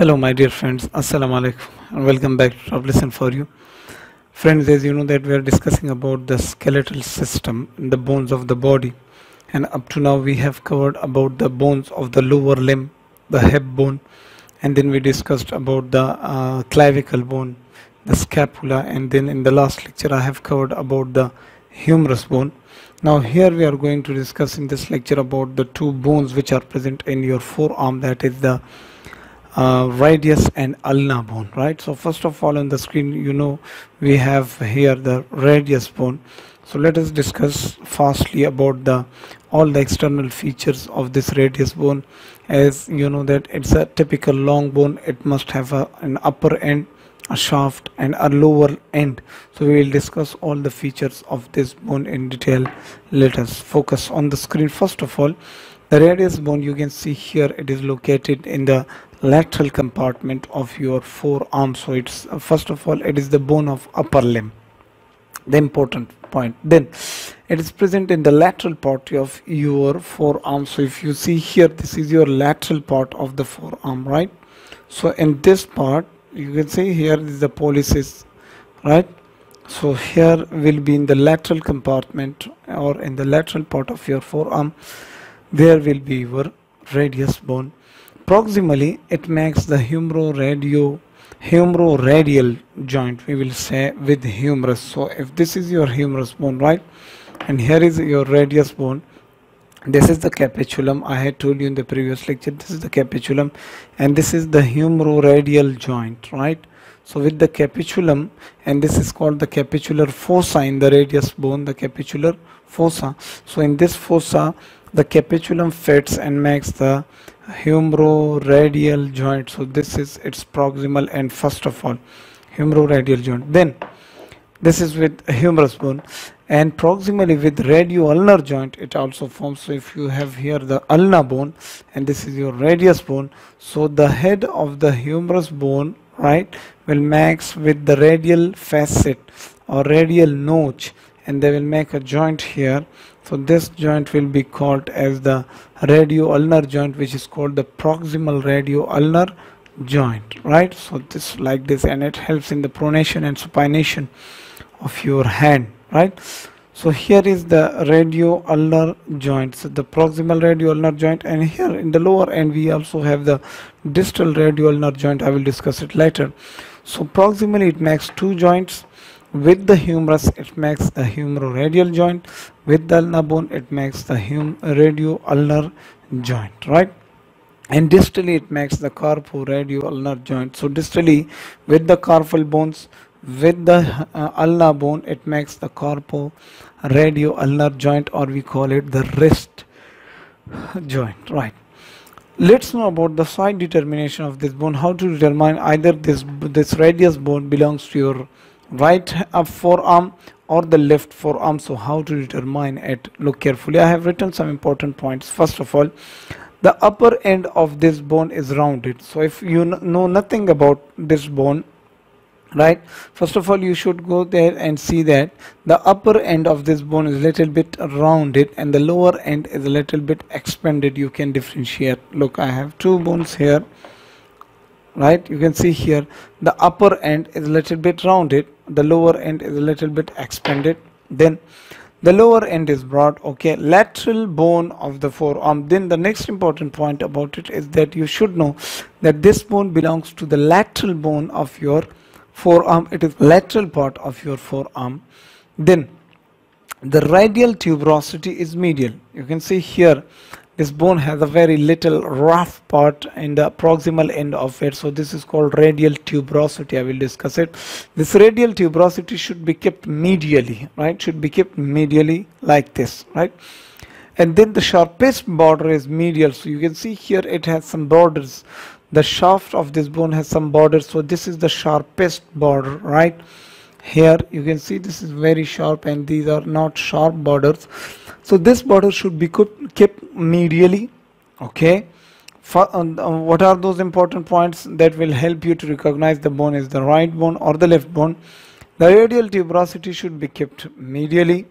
Hello my dear friends, Assalamu alaikum. And welcome back to Top Lesson for you. Friends, as you know that we are discussing about the skeletal system, the bones of the body. And up to now we have covered about the bones of the lower limb, the hip bone. And then we discussed about the uh, clavicle bone, the scapula. And then in the last lecture I have covered about the humerus bone. Now here we are going to discuss in this lecture about the two bones which are present in your forearm. That is the uh, radius and ulna bone right? So first of all on the screen you know we have here the radius bone. So let us discuss fastly about the all the external features of this radius bone. As you know that it's a typical long bone it must have a, an upper end a shaft and a lower end. So we will discuss all the features of this bone in detail. Let us focus on the screen. First of all the radius bone you can see here it is located in the lateral compartment of your forearm. So it's uh, first of all it is the bone of upper limb. The important point. Then it is present in the lateral part of your forearm. So if you see here this is your lateral part of the forearm right? So in this part you can see here is the pollicis right? So here will be in the lateral compartment or in the lateral part of your forearm. There will be your radius bone proximally it makes the humero-radio humero-radial joint we will say with humerus. So if this is your humerus bone right and here is your radius bone this is the capitulum. I had told you in the previous lecture this is the capitulum and this is the humero-radial joint right? So with the capitulum and this is called the capitular fossa in the radius bone the capitular fossa. So in this fossa the capitulum fits and makes the humero-radial joint. So this is its proximal end first of all. Humero-radial joint. Then this is with humerus bone. And proximally with radio-ulnar joint it also forms. So if you have here the ulna bone and this is your radius bone so the head of the humerus bone right will mix with the radial facet or radial notch and they will make a joint here. So this joint will be called as the radio-ulnar joint which is called the proximal radio-ulnar joint right? So this like this and it helps in the pronation and supination of your hand right? So here is the radio-ulnar joint. So the proximal radio-ulnar joint and here in the lower end we also have the distal radio-ulnar joint. I will discuss it later. So proximally it makes two joints with the humerus it makes the humero-radial joint. With the ulna bone it makes the hum radio-ulnar joint right? And distally it makes the carpo-radio-ulnar joint. So distally with the carpal bones with the uh, ulna bone it makes the carpo-radio-ulnar joint or we call it the wrist joint right? Let's know about the side determination of this bone. How to determine either this this radius bone belongs to your right forearm or the left forearm. So how to determine it? Look carefully. I have written some important points. First of all the upper end of this bone is rounded. So if you know nothing about this bone right first of all you should go there and see that the upper end of this bone is a little bit rounded and the lower end is a little bit expanded. You can differentiate. Look i have two bones here right? You can see here the upper end is a little bit rounded the lower end is a little bit expanded. Then the lower end is broad okay? Lateral bone of the forearm. Then the next important point about it is that you should know that this bone belongs to the lateral bone of your forearm. It is lateral part of your forearm. Then the radial tuberosity is medial. You can see here this bone has a very little rough part in the proximal end of it so this is called radial tuberosity. I will discuss it. This radial tuberosity should be kept medially right? Should be kept medially like this right? And then the sharpest border is medial. So you can see here it has some borders. The shaft of this bone has some borders. So this is the sharpest border right? Here you can see this is very sharp and these are not sharp borders so this border should be kept medially okay? For, uh, what are those important points that will help you to recognize the bone is the right bone or the left bone? The radial tuberosity should be kept medially.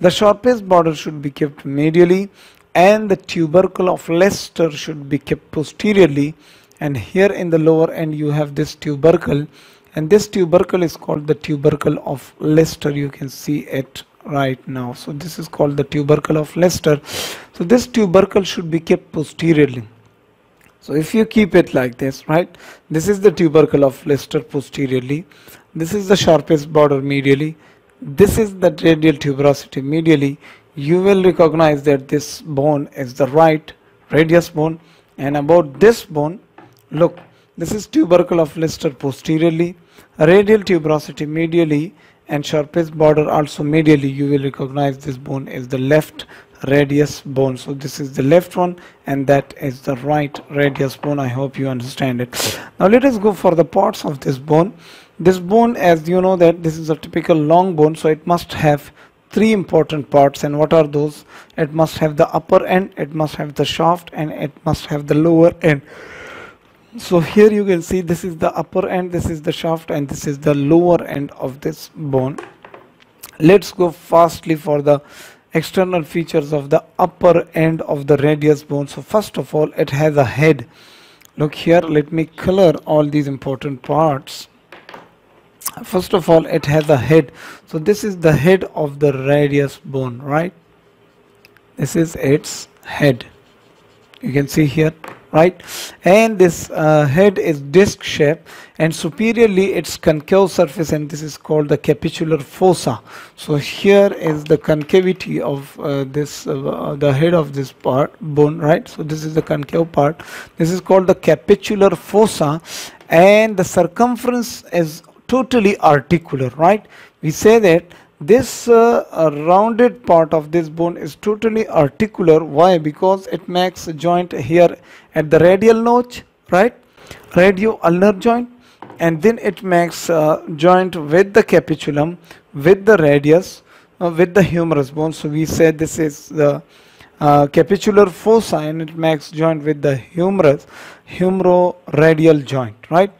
The sharpest border should be kept medially. And the tubercle of Lister should be kept posteriorly. And here in the lower end you have this tubercle. And this tubercle is called the tubercle of Lister you can see it right now. So this is called the tubercle of Lister so this tubercle should be kept posteriorly. So if you keep it like this right this is the tubercle of Lister posteriorly. This is the sharpest border medially. This is the radial tuberosity medially. You will recognize that this bone is the right radius bone. And about this bone look this is tubercle of Lister posteriorly. Radial tuberosity medially and sharpest border also medially you will recognize this bone is the left radius bone. So this is the left one and that is the right radius bone. I hope you understand it. Now let us go for the parts of this bone. This bone as you know that this is a typical long bone so it must have three important parts. And what are those? It must have the upper end it must have the shaft and it must have the lower end so here you can see this is the upper end this is the shaft and this is the lower end of this bone. Let's go fastly for the external features of the upper end of the radius bone. So first of all it has a head. Look here let me color all these important parts. First of all it has a head. So this is the head of the radius bone right? This is its head. You can see here right? And this uh, head is disc shape and superiorly its concave surface and this is called the capitular fossa. So here is the concavity of uh, this uh, the head of this part bone right? So this is the concave part. This is called the capitular fossa and the circumference is totally articular right? We say that this uh, rounded part of this bone is totally articular. Why? Because it makes a joint here at the radial notch right? Radio ulnar joint. And then it makes a joint with the capitulum with the radius uh, with the humerus bone. So we say this is the uh, capitular fossa and it makes joint with the humerus humeroradial joint right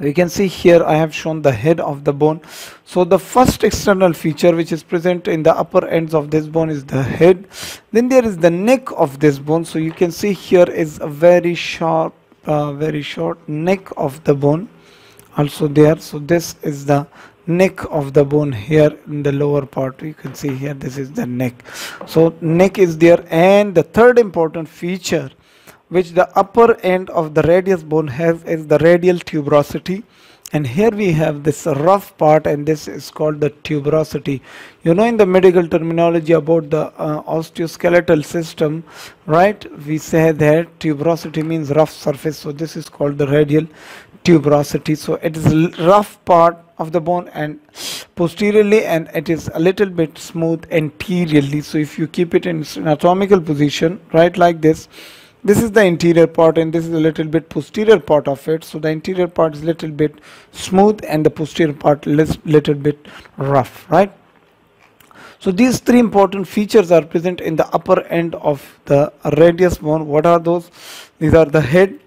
we can see here I have shown the head of the bone. So the first external feature which is present in the upper ends of this bone is the head. Then there is the neck of this bone. So you can see here is a very sharp uh, very short neck of the bone also there. So this is the neck of the bone here in the lower part. You can see here this is the neck. So neck is there. And the third important feature which the upper end of the radius bone has is the radial tuberosity. And here we have this rough part and this is called the tuberosity. You know in the medical terminology about the uh, osteoskeletal system right? We say that tuberosity means rough surface. So this is called the radial tuberosity. So it is rough part of the bone and posteriorly and it is a little bit smooth anteriorly. So if you keep it in anatomical position right like this this is the interior part and this is a little bit posterior part of it. So the interior part is a little bit smooth and the posterior part is a little bit rough right? So these three important features are present in the upper end of the radius bone what are those? These are the head.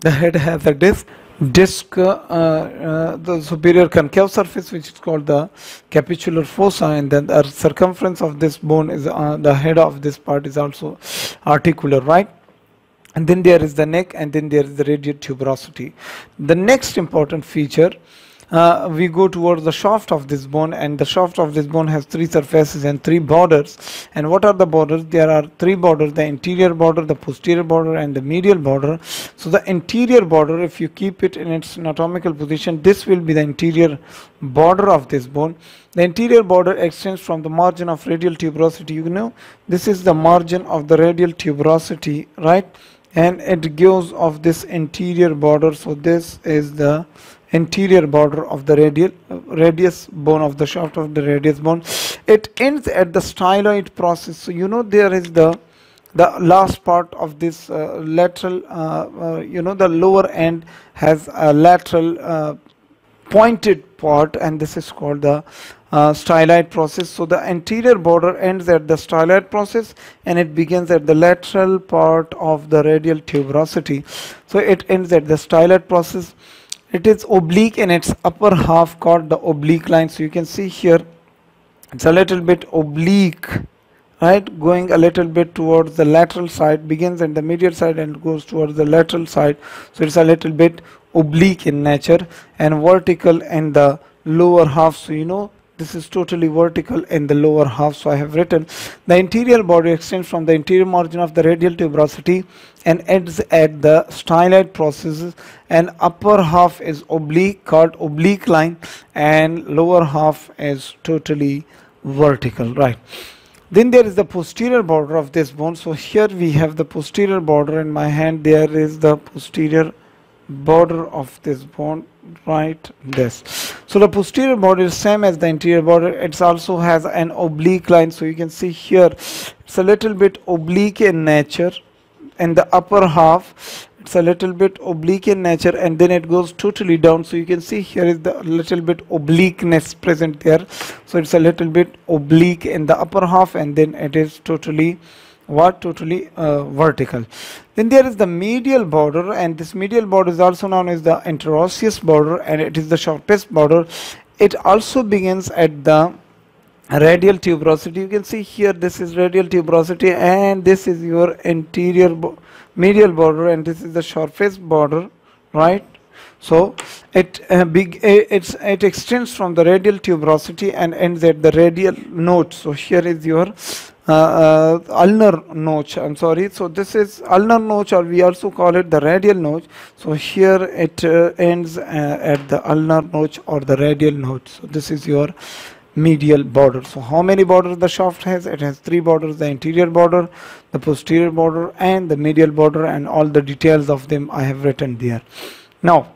The head has a disc disc uh, uh, the superior concave surface which is called the capitular fossa and then the circumference of this bone is uh, the head of this part is also articular right and then there is the neck and then there is the radial tuberosity. The next important feature uh, we go towards the shaft of this bone and the shaft of this bone has three surfaces and three borders. And what are the borders? There are three borders the interior border the posterior border and the medial border. So the interior border if you keep it in its anatomical position this will be the interior border of this bone. The interior border extends from the margin of radial tuberosity. You know this is the margin of the radial tuberosity right and it gives of this interior border so this is the interior border of the radial radius bone of the shaft of the radius bone. It ends at the styloid process. So you know there is the the last part of this uh, lateral uh, uh you know the lower end has a lateral uh, pointed part and this is called the uh, styloid process. So the anterior border ends at the styloid process and it begins at the lateral part of the radial tuberosity. So it ends at the styloid process. It is oblique in its upper half called the oblique line. So you can see here it's a little bit oblique right going a little bit towards the lateral side begins at the medial side and goes towards the lateral side so it's a little bit oblique in nature and vertical in the lower half so you know this is totally vertical in the lower half so I have written the interior border extends from the interior margin of the radial tuberosity and ends at the styloid processes and upper half is oblique called oblique line and lower half is totally vertical right. Then there is the posterior border of this bone so here we have the posterior border in my hand. There is the posterior border of this bone right this. So the posterior border is same as the interior border. It also has an oblique line. So you can see here it's a little bit oblique in nature. In the upper half it's a little bit oblique in nature and then it goes totally down. So you can see here is the little bit obliqueness present there. So it's a little bit oblique in the upper half and then it is totally what totally uh, vertical. Then there is the medial border and this medial border is also known as the interosseous border and it is the sharpest border. It also begins at the radial tuberosity. You can see here this is radial tuberosity and this is your interior bo medial border and this is the surface border right? So it uh, big uh, it extends from the radial tuberosity and ends at the radial node. So here is your ulnar notch i'm sorry so this is ulnar notch or we also call it the radial notch so here it uh, ends uh, at the ulnar notch or the radial notch so this is your medial border. So how many borders the shaft has? It has three borders, the interior border, the posterior border and the medial border and all the details of them I have written there. Now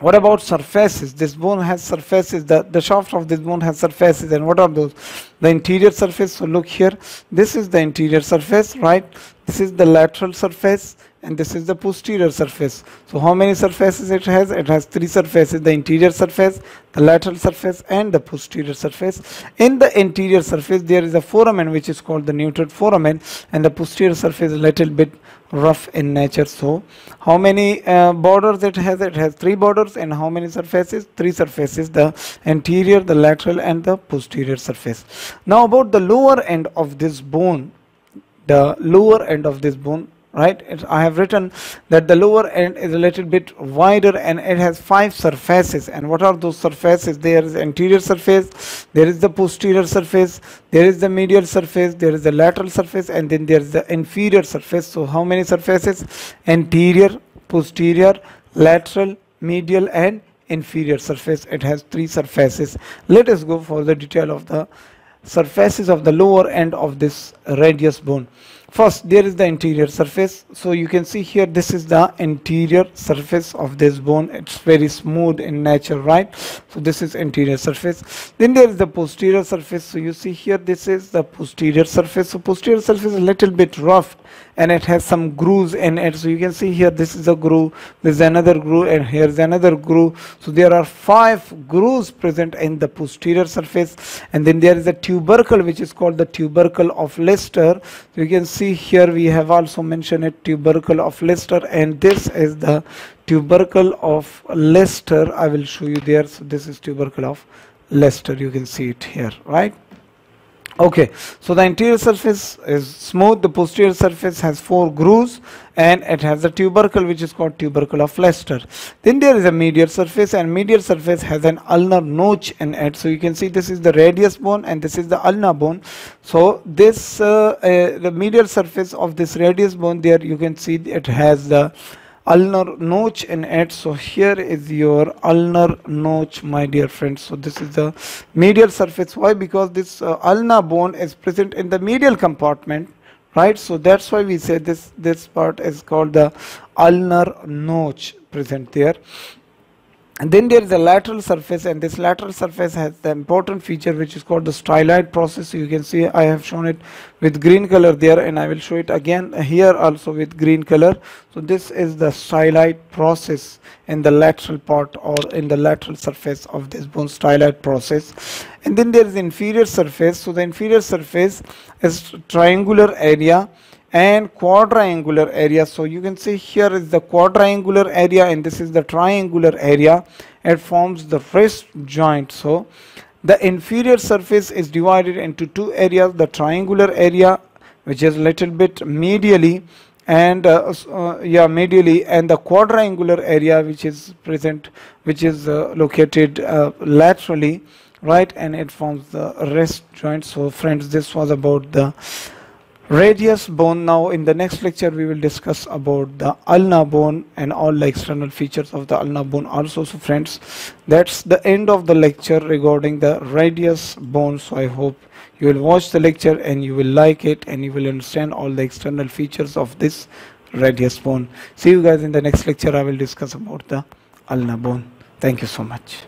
what about surfaces? This bone has surfaces, the, the shaft of this bone has surfaces and what are those? The interior surface, so look here, this is the interior surface, right? This is the lateral surface and this is the posterior surface. So how many surfaces it has? It has three surfaces, the interior surface, the lateral surface and the posterior surface. In the interior surface there is a foramen which is called the nutrient foramen and the posterior surface is a little bit rough in nature. So how many uh, borders it has? It has three borders and how many surfaces? Three surfaces, the interior, the lateral and the posterior surface. Now about the lower end of this bone, the lower end of this bone right? It, I have written that the lower end is a little bit wider and it has five surfaces. And what are those surfaces? There is anterior surface there is the posterior surface there is the medial surface there is the lateral surface and then there is the inferior surface. So how many surfaces? Anterior posterior lateral medial and inferior surface. It has three surfaces. Let us go for the detail of the surfaces of the lower end of this radius bone First, there is the interior surface. So you can see here, this is the interior surface of this bone. It's very smooth in nature, right? So this is interior surface. Then there is the posterior surface. So you see here, this is the posterior surface. So posterior surface is a little bit rough and it has some grooves in it. So you can see here, this is a groove, there's another groove and here's another groove. So there are five grooves present in the posterior surface. And then there is a tubercle, which is called the tubercle of Lister. So you can see here we have also mentioned a tubercle of Lister and this is the tubercle of Lister. I will show you there. So this is tubercle of Lister. You can see it here right Okay, so the interior surface is smooth, the posterior surface has four grooves and it has a tubercle which is called tubercle of Lister. Then there is a medial surface and medial surface has an ulnar notch in it. So you can see this is the radius bone and this is the ulnar bone. So this, uh, uh, the medial surface of this radius bone there you can see it has the ulnar notch in it so here is your ulnar notch my dear friends. So this is the medial surface. Why? Because this uh, bone is present in the medial compartment right? So that's why we say this this part is called the ulnar notch present there and then there is a lateral surface and this lateral surface has the important feature which is called the styloid process. You can see I have shown it with green color there and I will show it again here also with green color. So this is the styloid process in the lateral part or in the lateral surface of this bone styloid process. And then there is inferior surface. So the inferior surface is triangular area and quadrangular area. So you can see here is the quadrangular area and this is the triangular area. It forms the wrist joint. So the inferior surface is divided into two areas the triangular area which is little bit medially and uh, uh, yeah medially and the quadrangular area which is present which is uh, located uh, laterally right and it forms the rest joint. So friends this was about the radius bone. Now in the next lecture we will discuss about the ulna bone and all the external features of the ulna bone also so friends. That's the end of the lecture regarding the radius bone. So i hope you will watch the lecture and you will like it and you will understand all the external features of this radius bone. See you guys in the next lecture. I will discuss about the ulna bone. Thank you so much